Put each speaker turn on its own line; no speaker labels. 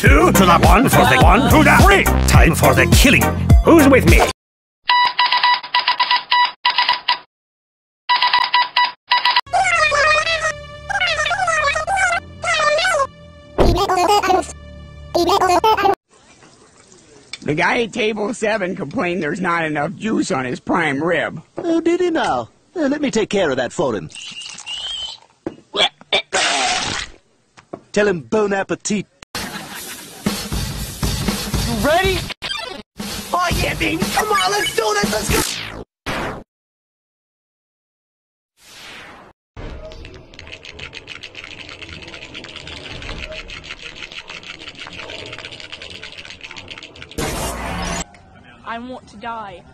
Two to the one for the one to the three. Time for the killing. Who's with me?
The guy at table seven complained there's not enough juice on his prime rib.
Oh, did he now? Uh, let me take care of that for him. Tell him bon appetit.
Ready? Oh yeah, baby! Come on, let's do this! Let's go!
I want to die.